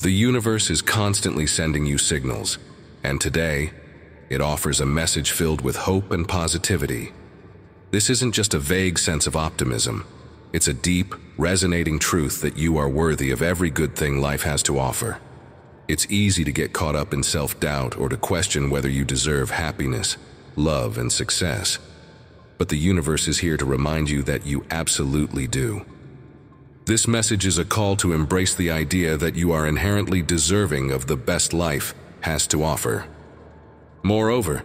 The universe is constantly sending you signals, and today, it offers a message filled with hope and positivity. This isn't just a vague sense of optimism. It's a deep, resonating truth that you are worthy of every good thing life has to offer. It's easy to get caught up in self-doubt or to question whether you deserve happiness, love, and success. But the universe is here to remind you that you absolutely do. This message is a call to embrace the idea that you are inherently deserving of the best life has to offer. Moreover,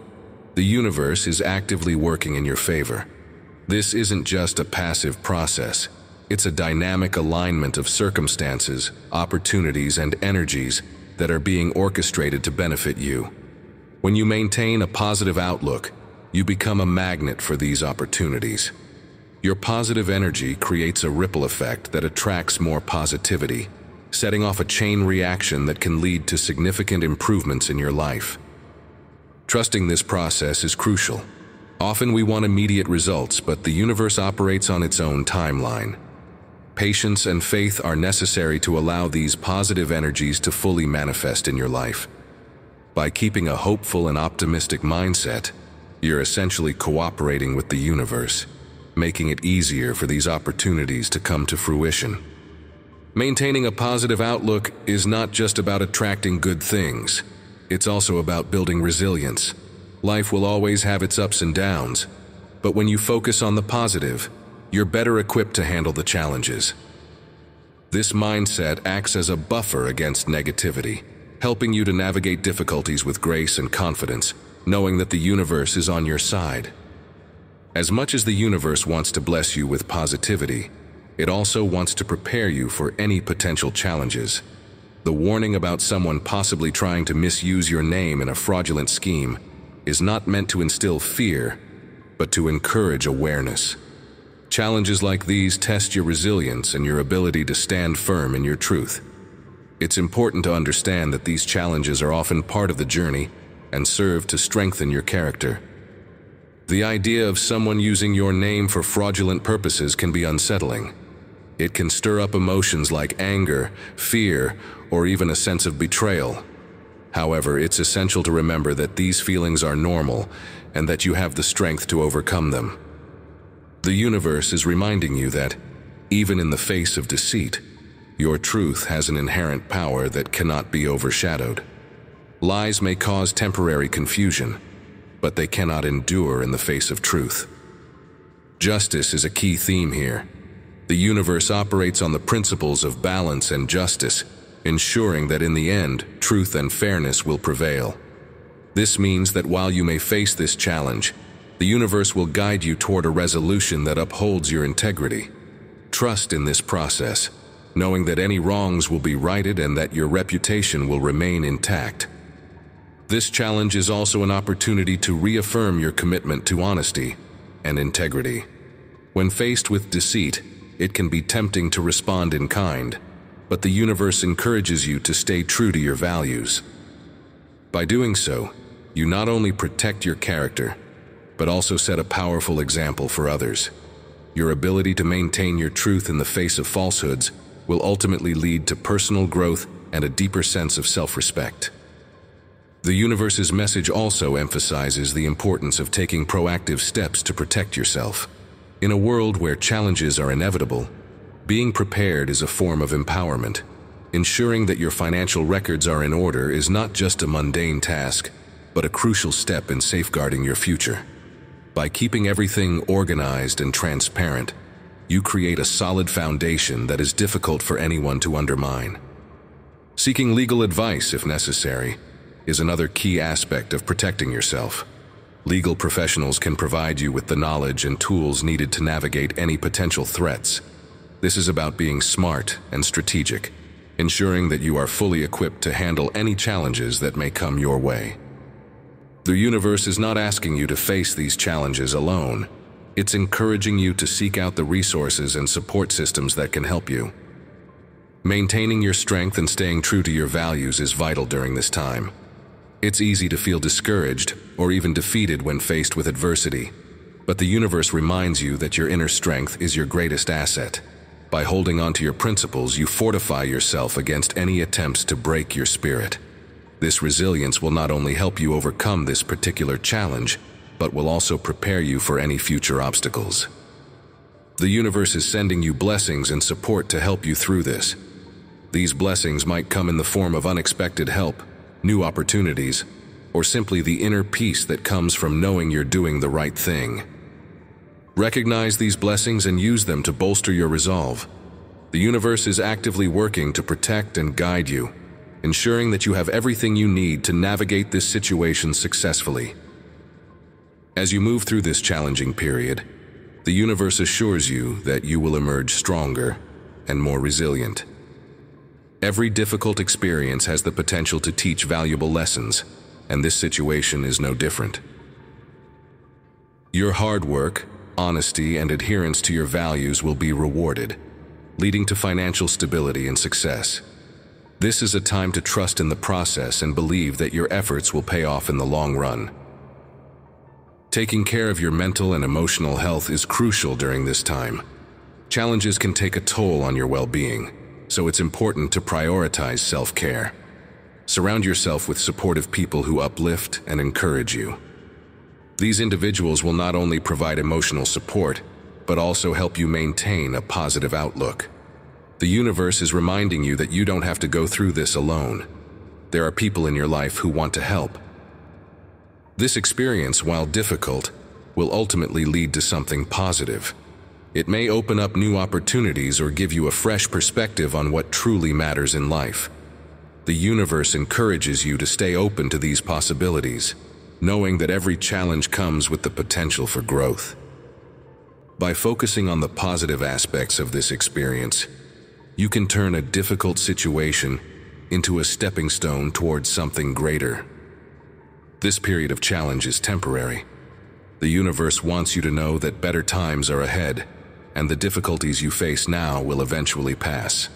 the universe is actively working in your favor. This isn't just a passive process. It's a dynamic alignment of circumstances, opportunities, and energies that are being orchestrated to benefit you. When you maintain a positive outlook, you become a magnet for these opportunities. Your positive energy creates a ripple effect that attracts more positivity, setting off a chain reaction that can lead to significant improvements in your life. Trusting this process is crucial. Often we want immediate results, but the universe operates on its own timeline. Patience and faith are necessary to allow these positive energies to fully manifest in your life. By keeping a hopeful and optimistic mindset, you're essentially cooperating with the universe, making it easier for these opportunities to come to fruition. Maintaining a positive outlook is not just about attracting good things. It's also about building resilience. Life will always have its ups and downs, but when you focus on the positive, you're better equipped to handle the challenges. This mindset acts as a buffer against negativity, helping you to navigate difficulties with grace and confidence, knowing that the universe is on your side. As much as the universe wants to bless you with positivity, it also wants to prepare you for any potential challenges. The warning about someone possibly trying to misuse your name in a fraudulent scheme is not meant to instill fear, but to encourage awareness. Challenges like these test your resilience and your ability to stand firm in your truth. It's important to understand that these challenges are often part of the journey and serve to strengthen your character. The idea of someone using your name for fraudulent purposes can be unsettling. It can stir up emotions like anger, fear, or even a sense of betrayal. However, it's essential to remember that these feelings are normal and that you have the strength to overcome them. The universe is reminding you that, even in the face of deceit, your truth has an inherent power that cannot be overshadowed. Lies may cause temporary confusion, but they cannot endure in the face of truth. Justice is a key theme here. The universe operates on the principles of balance and justice, ensuring that in the end, truth and fairness will prevail. This means that while you may face this challenge, the universe will guide you toward a resolution that upholds your integrity. Trust in this process, knowing that any wrongs will be righted and that your reputation will remain intact. This challenge is also an opportunity to reaffirm your commitment to honesty and integrity. When faced with deceit, it can be tempting to respond in kind, but the universe encourages you to stay true to your values. By doing so, you not only protect your character, but also set a powerful example for others. Your ability to maintain your truth in the face of falsehoods will ultimately lead to personal growth and a deeper sense of self-respect. The universe's message also emphasizes the importance of taking proactive steps to protect yourself. In a world where challenges are inevitable, being prepared is a form of empowerment. Ensuring that your financial records are in order is not just a mundane task, but a crucial step in safeguarding your future. By keeping everything organized and transparent, you create a solid foundation that is difficult for anyone to undermine. Seeking legal advice, if necessary, is another key aspect of protecting yourself. Legal professionals can provide you with the knowledge and tools needed to navigate any potential threats. This is about being smart and strategic, ensuring that you are fully equipped to handle any challenges that may come your way. The universe is not asking you to face these challenges alone. It's encouraging you to seek out the resources and support systems that can help you. Maintaining your strength and staying true to your values is vital during this time. It's easy to feel discouraged or even defeated when faced with adversity, but the universe reminds you that your inner strength is your greatest asset. By holding on to your principles, you fortify yourself against any attempts to break your spirit. This resilience will not only help you overcome this particular challenge, but will also prepare you for any future obstacles. The universe is sending you blessings and support to help you through this. These blessings might come in the form of unexpected help, new opportunities, or simply the inner peace that comes from knowing you're doing the right thing. Recognize these blessings and use them to bolster your resolve. The universe is actively working to protect and guide you, ensuring that you have everything you need to navigate this situation successfully. As you move through this challenging period, the universe assures you that you will emerge stronger and more resilient. Every difficult experience has the potential to teach valuable lessons, and this situation is no different. Your hard work, honesty, and adherence to your values will be rewarded, leading to financial stability and success. This is a time to trust in the process and believe that your efforts will pay off in the long run. Taking care of your mental and emotional health is crucial during this time. Challenges can take a toll on your well-being, so it's important to prioritize self-care. Surround yourself with supportive people who uplift and encourage you. These individuals will not only provide emotional support, but also help you maintain a positive outlook. The universe is reminding you that you don't have to go through this alone. There are people in your life who want to help. This experience, while difficult, will ultimately lead to something positive. It may open up new opportunities or give you a fresh perspective on what truly matters in life. The universe encourages you to stay open to these possibilities, knowing that every challenge comes with the potential for growth. By focusing on the positive aspects of this experience, you can turn a difficult situation into a stepping stone towards something greater. This period of challenge is temporary. The universe wants you to know that better times are ahead and the difficulties you face now will eventually pass.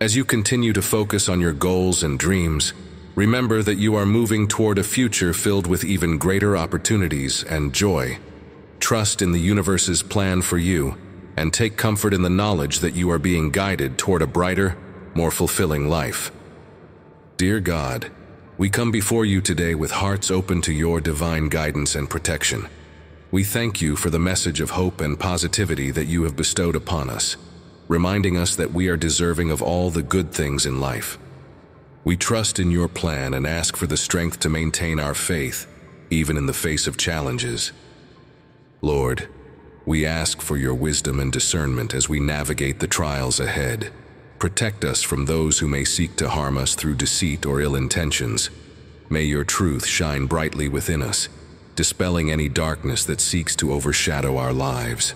As you continue to focus on your goals and dreams, remember that you are moving toward a future filled with even greater opportunities and joy. Trust in the universe's plan for you and take comfort in the knowledge that you are being guided toward a brighter, more fulfilling life. Dear God, we come before you today with hearts open to your divine guidance and protection. We thank you for the message of hope and positivity that you have bestowed upon us, reminding us that we are deserving of all the good things in life. We trust in your plan and ask for the strength to maintain our faith, even in the face of challenges. Lord, we ask for your wisdom and discernment as we navigate the trials ahead. Protect us from those who may seek to harm us through deceit or ill intentions. May your truth shine brightly within us, dispelling any darkness that seeks to overshadow our lives.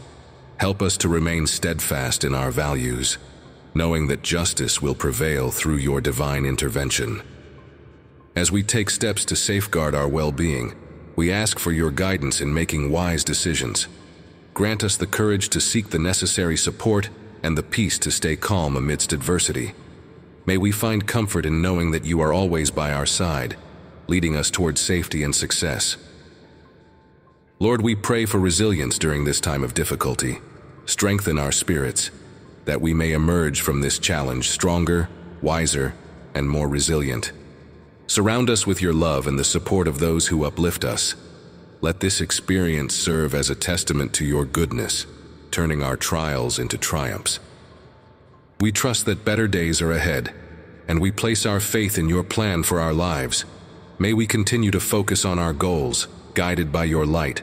Help us to remain steadfast in our values, knowing that justice will prevail through your divine intervention. As we take steps to safeguard our well-being, we ask for your guidance in making wise decisions. Grant us the courage to seek the necessary support and the peace to stay calm amidst adversity. May we find comfort in knowing that you are always by our side, leading us toward safety and success. Lord, we pray for resilience during this time of difficulty. Strengthen our spirits, that we may emerge from this challenge stronger, wiser, and more resilient. Surround us with your love and the support of those who uplift us. Let this experience serve as a testament to your goodness, turning our trials into triumphs. We trust that better days are ahead, and we place our faith in your plan for our lives. May we continue to focus on our goals, guided by your light,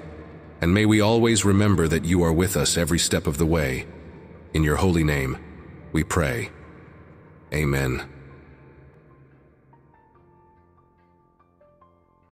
and may we always remember that you are with us every step of the way. In your holy name, we pray. Amen.